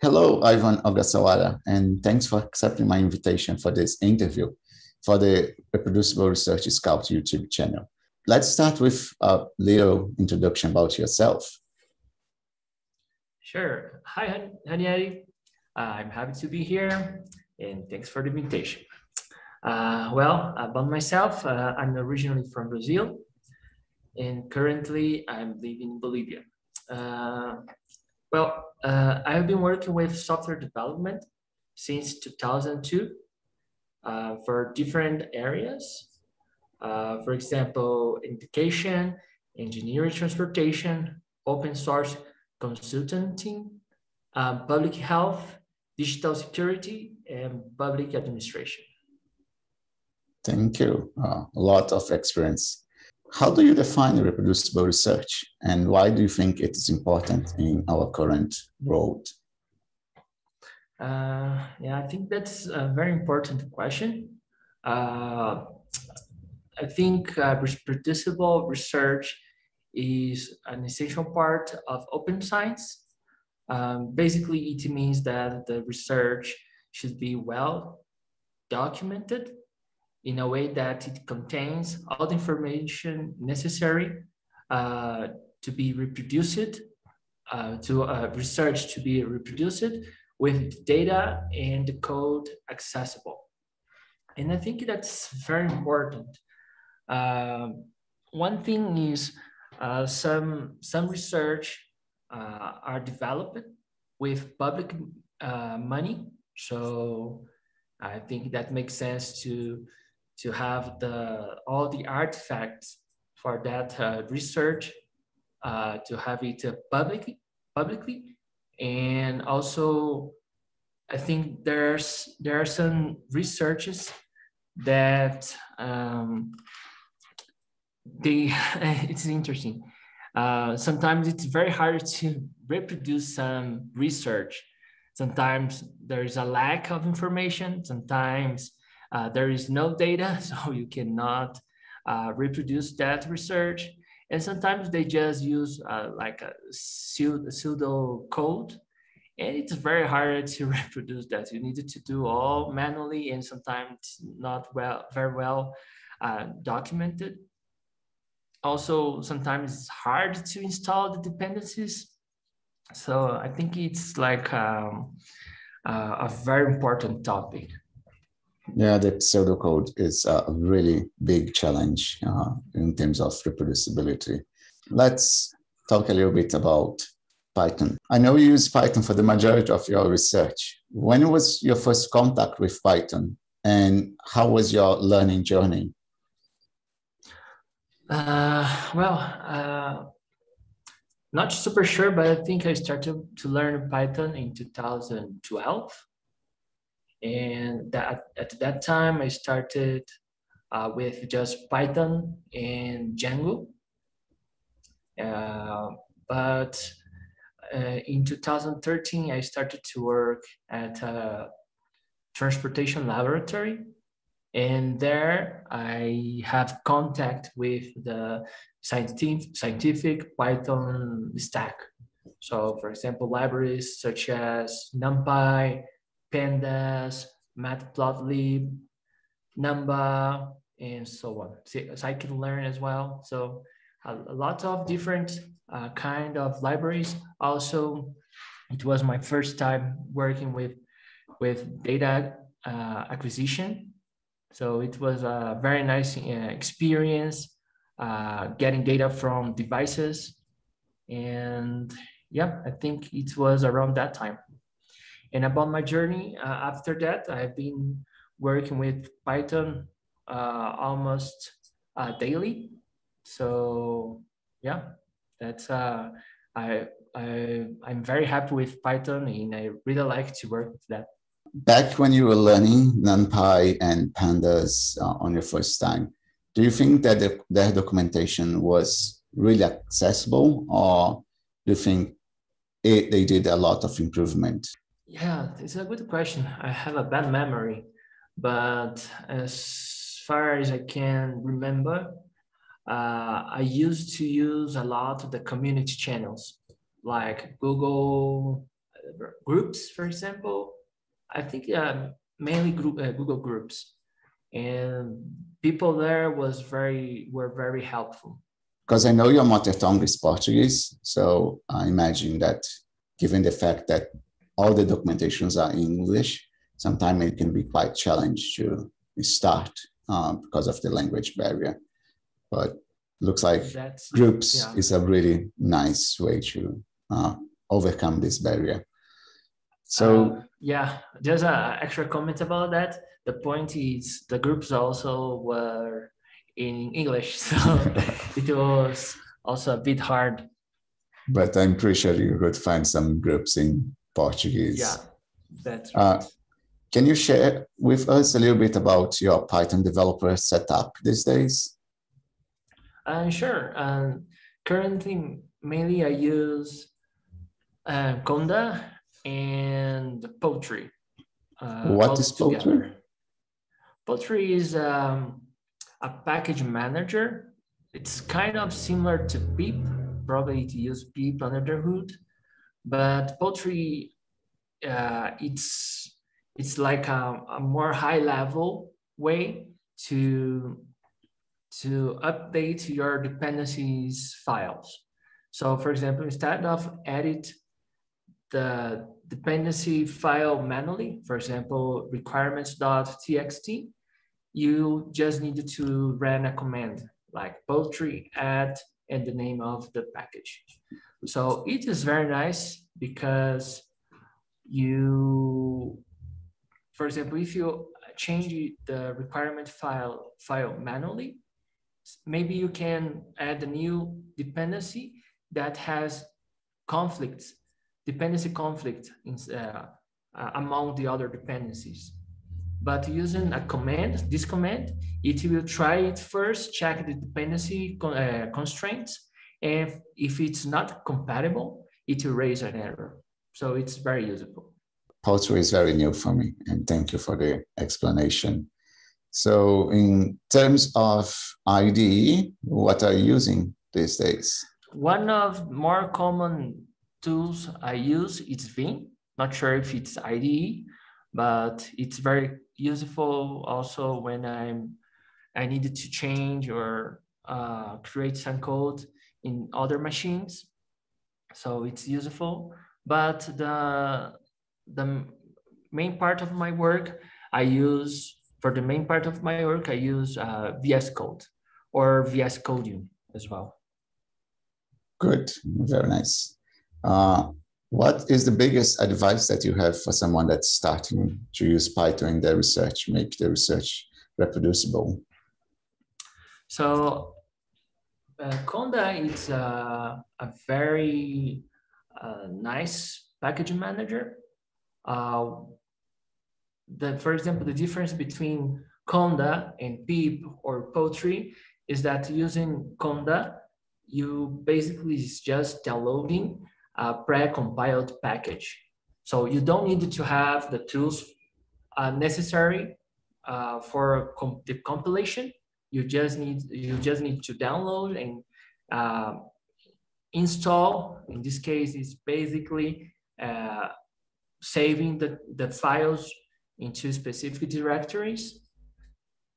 Hello, Ivan Ogasawara, and thanks for accepting my invitation for this interview for the Reproducible Research Scout YouTube channel. Let's start with a little introduction about yourself. Sure. Hi, Hanieri. Uh, I'm happy to be here, and thanks for the invitation. Uh, well, about myself, uh, I'm originally from Brazil, and currently I'm living in Bolivia. Uh, well, uh, I've been working with software development since 2002 uh, for different areas. Uh, for example, education, engineering transportation, open source consulting, um, public health, digital security, and public administration. Thank you. Uh, a lot of experience. How do you define reproducible research and why do you think it is important in our current world? Uh, yeah, I think that's a very important question. Uh, I think uh, reproducible research is an essential part of open science. Um, basically, it means that the research should be well documented in a way that it contains all the information necessary uh, to be reproduced, uh, to uh, research to be reproduced with data and code accessible. And I think that's very important. Um, one thing is uh, some, some research uh, are developed with public uh, money. So I think that makes sense to to have the all the artifacts for that uh, research uh, to have it uh, publicly publicly and also I think there's there are some researches that um, they it's interesting. Uh, sometimes it's very hard to reproduce some research. Sometimes there is a lack of information. Sometimes uh, there is no data, so you cannot uh, reproduce that research. And sometimes they just use uh, like a pseudo code and it's very hard to reproduce that. You need to do all manually and sometimes not well, very well uh, documented. Also, sometimes it's hard to install the dependencies. So I think it's like um, uh, a very important topic. Yeah, the pseudocode is a really big challenge uh, in terms of reproducibility. Let's talk a little bit about Python. I know you use Python for the majority of your research. When was your first contact with Python and how was your learning journey? Uh, well, uh, not super sure, but I think I started to learn Python in 2012 and that at that time I started uh, with just Python and Django. Uh, but uh, in 2013, I started to work at a transportation laboratory. And there I have contact with the scientific, scientific Python stack. So for example, libraries such as NumPy, pandas, matplotlib, numba, and so on. scikit-learn as well. So a, a lot of different uh, kind of libraries. Also, it was my first time working with with data uh, acquisition. So it was a very nice uh, experience uh, getting data from devices. And yeah, I think it was around that time. And about my journey uh, after that, I've been working with Python uh, almost uh, daily. So yeah, that's uh, I I I'm very happy with Python, and I really like to work with that. Back when you were learning NumPy and Pandas uh, on your first time, do you think that the, their documentation was really accessible, or do you think it, they did a lot of improvement? Yeah, it's a good question. I have a bad memory, but as far as I can remember, uh, I used to use a lot of the community channels like Google, groups, for example. I think uh, mainly group, uh, Google Groups, and people there was very were very helpful. Because I know your mother tongue is Portuguese, so I imagine that given the fact that all the documentations are in English, sometimes it can be quite challenging to start um, because of the language barrier. But looks like That's, groups yeah. is a really nice way to uh, overcome this barrier. So uh, yeah, just an extra comment about that. The point is the groups also were in English, so it was also a bit hard. But I'm pretty sure you could find some groups in Portuguese. Yeah, that's uh, right. Uh, can you share with us a little bit about your Python developer setup these days? Uh, sure. Um, currently, mainly I use uh, Conda and Poetry. Uh, what is Poetry? Poetry is um, a package manager. It's kind of similar to Pip, probably to use Pip under the hood, but Poetry, uh, it's it's like a, a more high level way to to update your dependencies files. So for example, instead of edit the dependency file manually, for example, requirements.txt, you just need to run a command like poetry add and the name of the package. So it is very nice because you, for example, if you change the requirement file file manually, maybe you can add a new dependency that has conflicts, dependency conflict in, uh, uh, among the other dependencies. But using a command, this command, it will try it first, check the dependency con uh, constraints, and if it's not compatible, it will raise an error. So it's very useful. Poetry is very new for me, and thank you for the explanation. So in terms of IDE, what are you using these days? One of more common tools I use is Vim. Not sure if it's IDE, but it's very useful also when I'm I needed to change or uh, create some code in other machines. So it's useful. But the the main part of my work I use for the main part of my work, I use uh, VS Code or VS Codium as well. Good, very nice. Uh, what is the biggest advice that you have for someone that's starting to use Python in their research, make their research reproducible? So, uh, Conda is a, a very uh, nice package manager. Uh, the, for example, the difference between Conda and Pip or Poetry is that using Conda, you basically is just downloading a pre-compiled package. So you don't need to have the tools uh, necessary uh, for com the compilation. You just need you just need to download and uh, install. In this case, it's basically uh, saving the, the files into specific directories.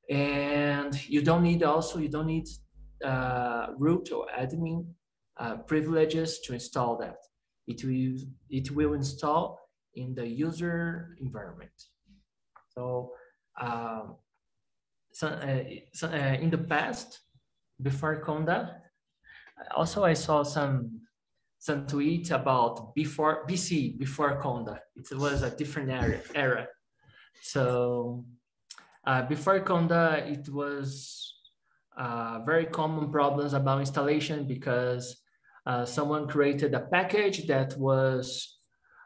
And you don't need also, you don't need uh, root or admin uh, privileges to install that. It will, it will install in the user environment. So, um, so, uh, so uh, in the past, before Conda, also I saw some some tweet about before BC before Conda. It was a different era. era. So uh, before Conda, it was uh, very common problems about installation because uh, someone created a package that was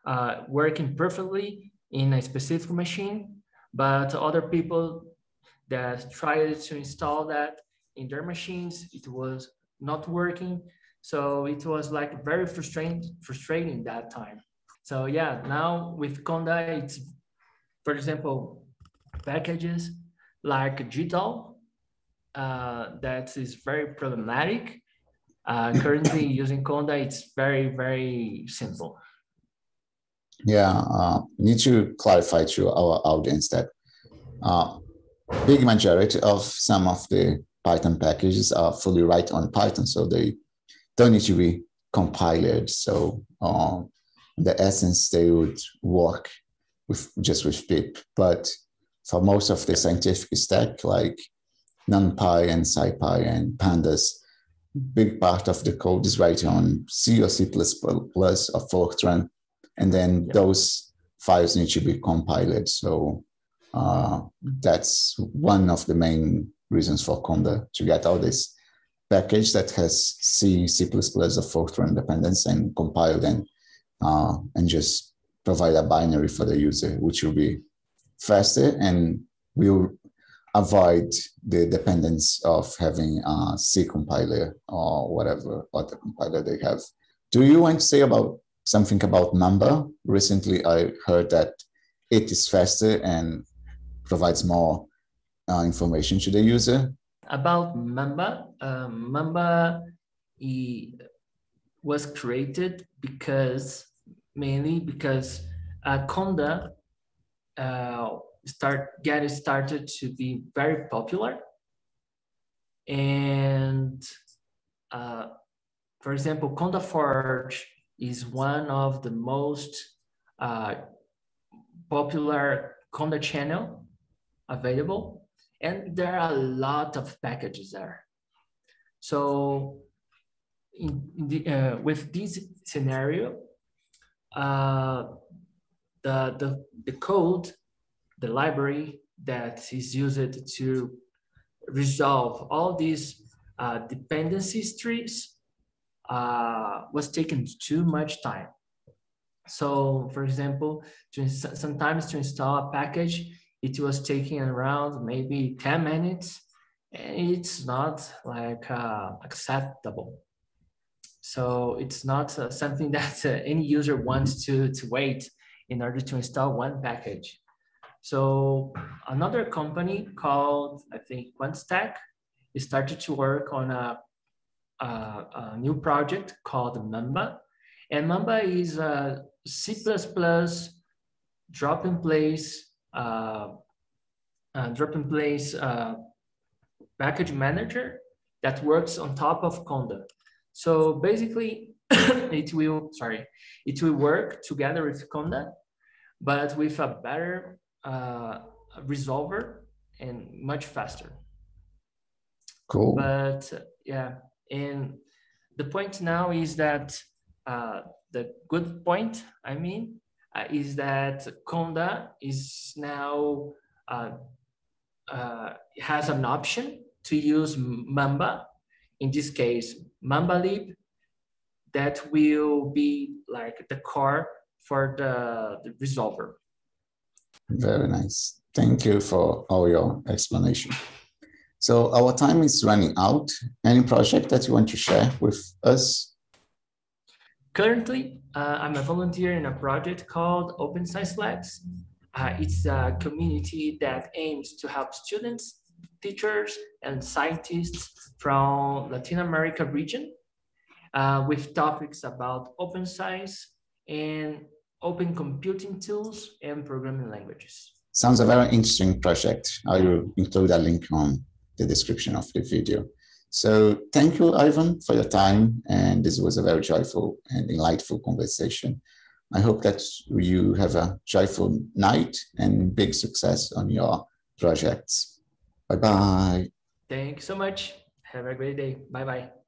uh, working perfectly in a specific machine, but other people that tried to install that in their machines, it was not working. So it was like very frustrating, frustrating that time. So yeah, now with Conda, it's for example, packages like GDAL, uh, that is very problematic. Uh, currently using Conda, it's very, very simple. Yeah, uh, need to clarify to our audience that uh, big majority of some of the Python packages are fully write on Python, so they don't need to be compiled. So um, the essence, they would work with just with pip. But for most of the scientific stack, like NumPy and SciPy and Pandas, big part of the code is written on C or C++ plus or Fortran, and then those files need to be compiled. So uh, that's one of the main reasons for Conda to get all this package that has C, C++, or Fortran dependence and compile them uh, and just provide a binary for the user, which will be faster and will avoid the dependence of having a C compiler or whatever other compiler they have. Do you want to say about something about Mamba? Recently, I heard that it is faster and provides more uh, information to the user. About Mamba, um, Mamba was created because mainly because uh, Conda uh, start getting started to be very popular. And uh, for example, Conda Forge is one of the most uh, popular Conda channel available. And there are a lot of packages there. So in the, uh, with this scenario, uh, the, the, the code the library that is used to resolve all these uh, dependencies trees uh, was taking too much time. So for example, to, sometimes to install a package, it was taking around maybe 10 minutes and it's not like uh, acceptable. So it's not uh, something that uh, any user wants to, to wait in order to install one package. So another company called, I think, QuantStack started to work on a, a, a new project called Mamba. And Mamba is a C++ drop in place, uh, uh, drop in place uh, package manager that works on top of Conda. So basically, it will, sorry, it will work together with Conda, but with a better uh, resolver and much faster. Cool. But yeah, and the point now is that uh, the good point, I mean, uh, is that Conda is now uh, uh, has an option to use Mamba. In this case, MambaLib, that will be like the core for the, the resolver. Very nice. Thank you for all your explanation. So our time is running out. Any project that you want to share with us? Currently, uh, I'm a volunteer in a project called Open Science Labs. Uh, it's a community that aims to help students, teachers, and scientists from Latin America region uh, with topics about open science and open computing tools and programming languages. Sounds a very interesting project. I will include a link on the description of the video. So thank you, Ivan, for your time. And this was a very joyful and delightful conversation. I hope that you have a joyful night and big success on your projects. Bye-bye. Thanks so much. Have a great day. Bye-bye.